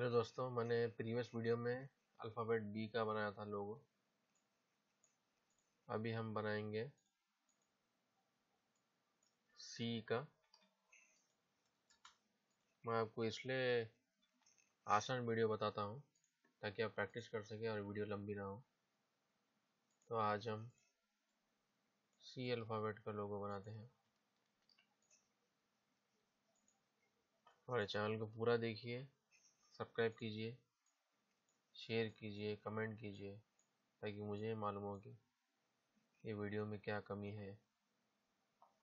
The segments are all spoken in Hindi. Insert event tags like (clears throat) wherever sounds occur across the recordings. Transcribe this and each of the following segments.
हेलो दोस्तों, मैंने प्रीवियस वीडियो में अल्फ़ाबेट बी का बनाया था लोगो। अभी हम बनाएँगे सी का। मैं आपको इसलिए आसान वीडियो बताता हूँ, ताकि आप प्रैक्टिस कर सकें और वीडियो लंबी ना हो। तो आज हम सी अल्फ़ाबेट का लोगो बनाते हैं। हमारे चैनल को पूरा देखिए। सब्सक्राइब कीजिए, शेयर कीजिए, कमेंट कीजिए, ताकि मुझे मालूम हो कि ये वीडियो में क्या कमी है।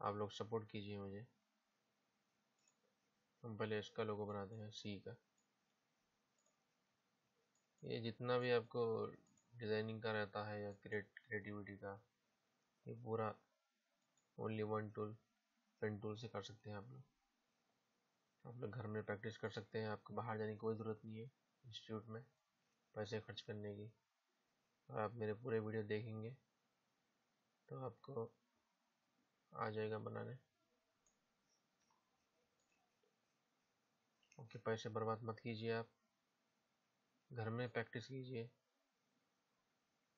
आप लोग सपोर्ट कीजिए मुझे। हम पहले इसका लोगो बनाते हैं सी का। ये जितना भी आपको डिज़ाइनिंग का रहता है या क्रिएट क्रिएटिविटी का, ये पूरा only one tool pen tool से कर सकते हैं आप लोग। आप लोग घर में प्रैक्टिस कर सकते हैं, आपको बाहर जाने की कोई ज़रूरत नहीं है इंस्टीट्यूट में, पैसे खर्च करने की। और आप मेरे पूरे वीडियो देखेंगे तो आपको आ जाएगा बनाने। ओके, पैसे बर्बाद मत कीजिए आप। घर में प्रैक्टिस कीजिए।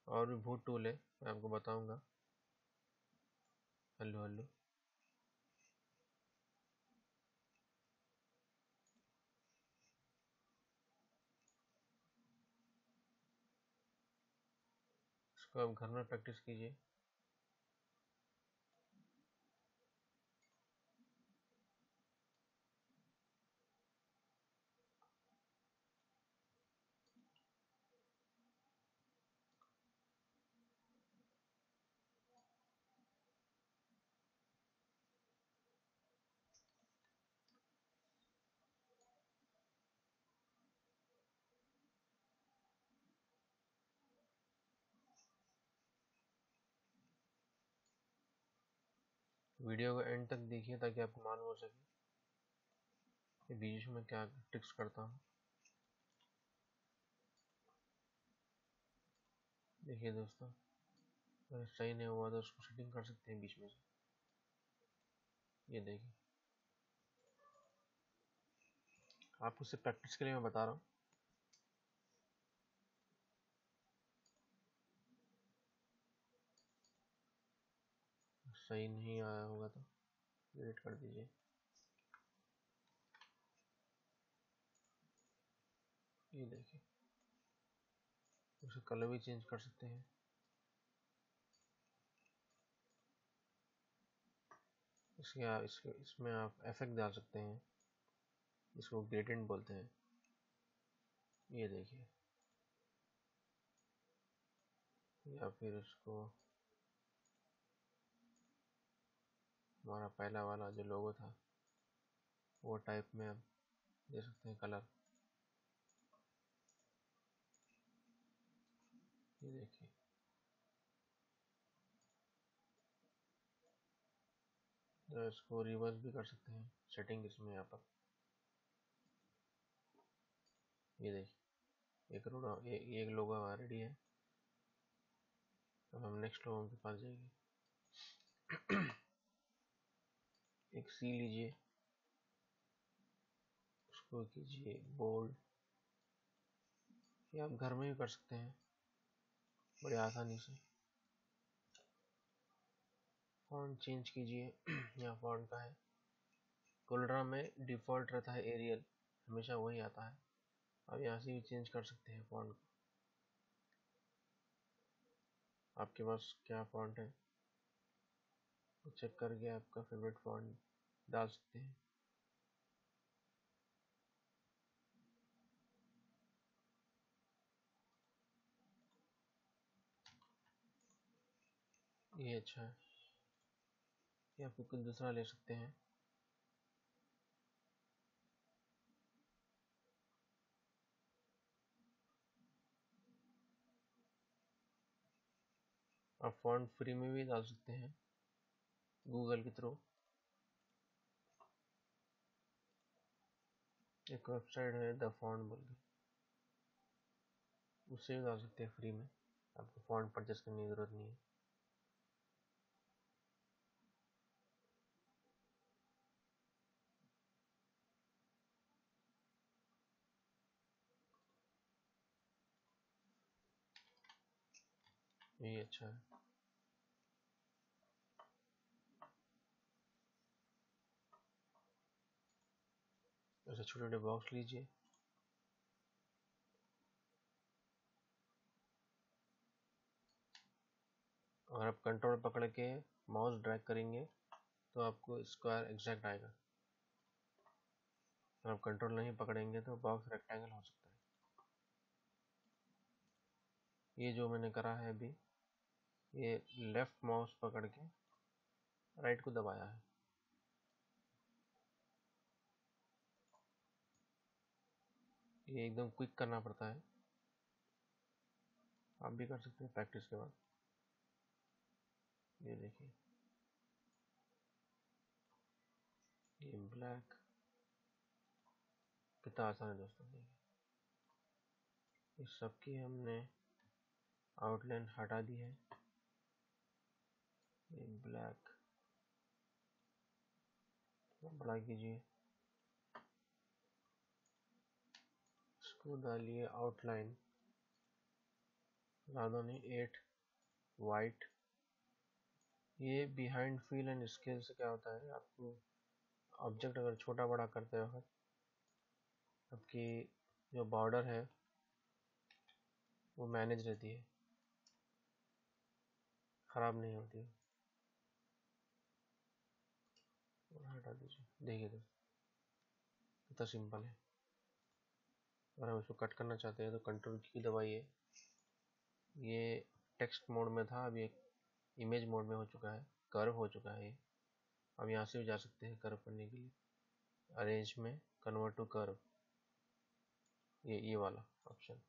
और भी बहुत टूल है, मैं आपको बताऊँगा। हेलो हेलो इसको आप घर में प्रैक्टिस कीजिए। वीडियो को एंड तक देखिए ताकि आपको मालूम हो सके बीच में क्या ट्रिक्स करता हूँ। देखिए दोस्तों, अगर सही नहीं हुआ तो उसको सेटिंग कर सकते हैं बीच में से। ये देखिए। आपको सिर्फ़ प्रैक्टिस के लिए मैं बता रहा हूँ। सही नहीं आया होगा तो डिलीट कर दीजिए। ये देखिए। उसे कलर भी चेंज कर सकते हैं। इसके आप, इसके, इसमें आप इफ़ेक्ट डाल सकते हैं। इसको ग्रेडेंट बोलते हैं। ये देखिए। या फिर उसको हमारा पहला वाला जो लोगो था, वो टाइप में आप दे सकते हैं कलर ये देखिए। तो इसको रिवर्स भी कर सकते हैं सेटिंग इसमें यहाँ पर। ये देखिए, एक रोडा एक लोगो रेडी है। अब हम नेक्स्ट लोगों के पास जाएँगे। एक सी लीजिए। उसको कीजिए बोल्ड ये आप घर में भी कर सकते हैं। बड़े आसानी से। फॉन्ट चेंज कीजिए। (clears throat) यहाँ फॉन्ट का है। कोलड्रा में डिफ़ॉल्ट रहता है एरियल हमेशा वही आता है। आप यहाँ से भी चेंज कर सकते हैं फॉन्ट आपके पास क्या फॉन्ट है? चेक करके आपका फेवरेट फॉन्ट डाल सकते हैं। ये अच्छा है। या फिर कुछ दूसरा ले सकते हैं। आप फॉन्ट फ्री में भी डाल सकते हैं। गूगल के थ्रू। एक वेबसाइट है, द फॉन्ट बोल के। उससे भी डाल सकते हैं फ्री में। आपको फॉन्ट परचेस करने की ज़रूरत नहीं है। ये अच्छा है। ऐसे छोटे छोटे बॉक्स लीजिए। और आप कंट्रोल पकड़ के माउस ड्रैग करेंगे तो आपको स्क्वायर एग्जैक्ट आएगा। अगर आप कंट्रोल नहीं पकड़ेंगे तो बॉक्स रेक्टेंगल हो सकता है। ये जो मैंने करा है अभी, ये लेफ़्ट माउस पकड़ के राइट को दबाया है। ये एकदम क्विक करना पड़ता है। आप भी कर सकते हैं प्रैक्टिस के बाद। ये देखिए। ये ब्लैक कितना आसान है दोस्तों, देखिए। इस सब की हमने आउटलाइन हटा दी है। ये ब्लैक बड़ा कीजिए। इसको डालिए आउटलाइन ज़्यादा नहीं एट वाइट ये बिहाइंड फील एंड स्केल से क्या होता है? आपको ऑब्जेक्ट अगर छोटा बड़ा करते हो आपकी जो बॉर्डर है, वो मैनेज रहती है। ख़राब नहीं होती है। हटा दीजिए। देखिए दोस्त कितना सिंपल है। अगर हम इसको कट करना चाहते हैं तो कंट्रोल की दबाइए ये टेक्स्ट मोड में था अभी एक इमेज मोड में हो चुका है कर्व हो चुका है ये। अब यहाँ से भी जा सकते हैं कर्व करने के लिए। अरेंज में कन्वर्ट टू कर्व ये ये वाला ऑप्शन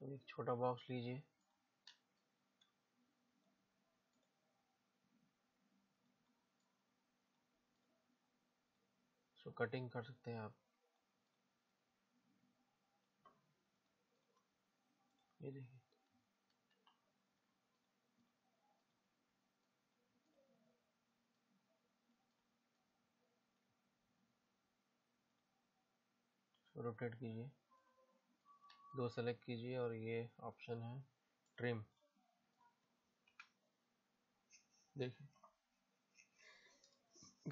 तो एक छोटा बॉक्स लीजिए। सो कटिंग कर सकते हैं आप। ये देखिए रोटेट कीजिए। दो सेलेक्ट कीजिए और ये ऑप्शन है ट्रिम देखिए।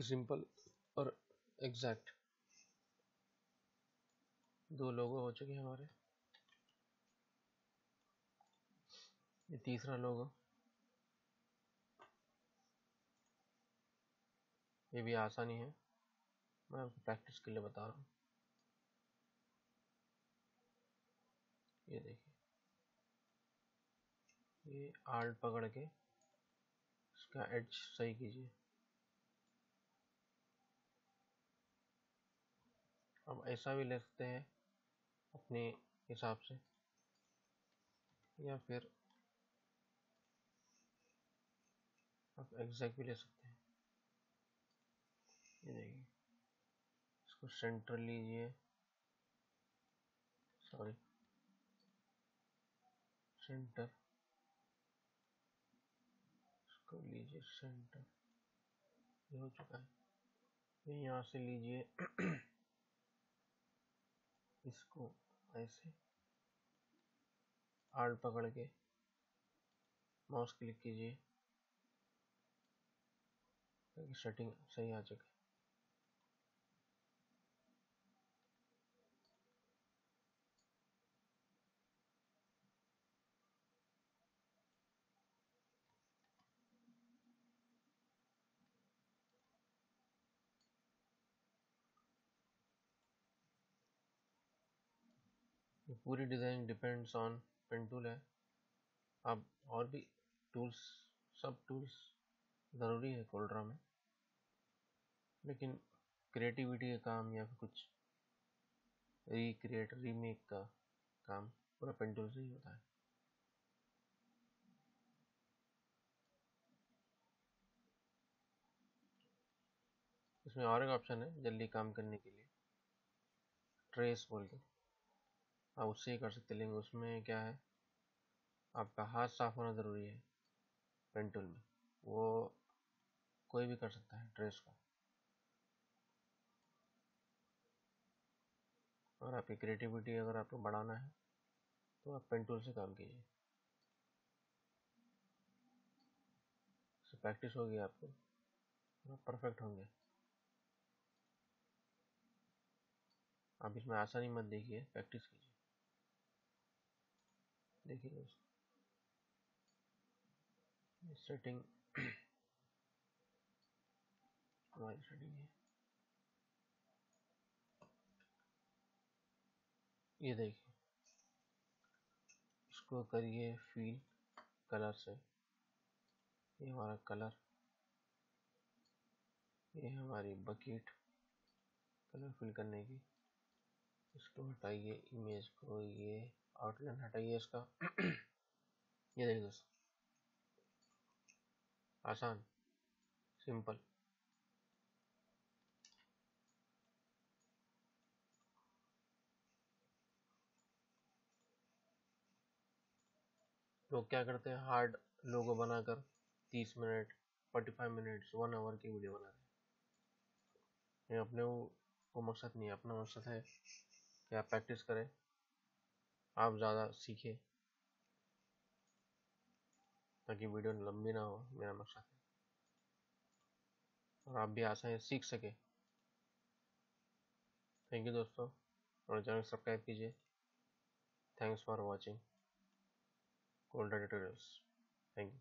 सिंपल और एग्जैक्ट दो लोगो हो चुके हमारे। ये तीसरा लोगो। ये भी आसानी है। मैं आपको प्रैक्टिस के लिए बता रहा हूँ। ये देखिए। ये आल्ट पकड़ के इसका एज सही कीजिए। अब ऐसा भी ले सकते हैं अपने हिसाब से। या फिर एग्जैक्ट भी ले सकते हैं। ये देखिए। इसको सेंटर लीजिए। सॉरी सेंटर इसको लीजिए सेंटर ये हो चुका है। यहाँ से लीजिए। इसको ऐसे। आर्ट पकड़ के। माउस क्लिक कीजिए। सेटिंग सही आ सके पूरी design depends on pen tool है। आप और भी टूल्स, सब टूल्स ज़रूरी है कोल्ड्रा में लेकिन क्रिएटिविटी का काम या फिर कुछ रिक्रिएट रीमेक का काम पूरा पेन से ही होता है। इसमें और एक ऑप्शन है जल्दी काम करने के लिए। ट्रेस बोल के आप उससे ही कर सकते लेकिन उसमें क्या है? आपका हाथ साफ़ होना ज़रूरी है पेन टूल में। वो कोई भी कर सकता है ट्रेस को। और आपकी क्रिएटिविटी अगर आपको बढ़ाना है तो आप पेन टूल से काम कीजिए। प्रैक्टिस होगी आपको आप परफेक्ट होंगे। आप इसमें आसानी मत देखिए, प्रैक्टिस कीजिए। देखिए दोस्तों सेटिंग हमारी सेटिंग है ये देखिए। इसको करिए फील कलर से। ये हमारा कलर ये हमारी बकेट कलर फिल करने की। इसको हटाइए इमेज को, ये आउटलाइन हटाइए इसका। ये देखिए दोस्तों, आसान सिंपल लोग क्या करते हैं? हार्ड लोगो बनाकर 30 मिनट 45 मिनट्स वन आवर की वीडियो बना रहे हैं। अपने वो मकसद नहीं है, अपना मकसद है कि आप प्रैक्टिस करें, आप ज़्यादा सीखें, ताकि वीडियो लंबी ना हो, मेरा मकसद है। और आप भी आसानी सीख सके। थैंक यू दोस्तों, और चैनल सब्सक्राइब कीजिए। Thanks for watching cold tutorials thank you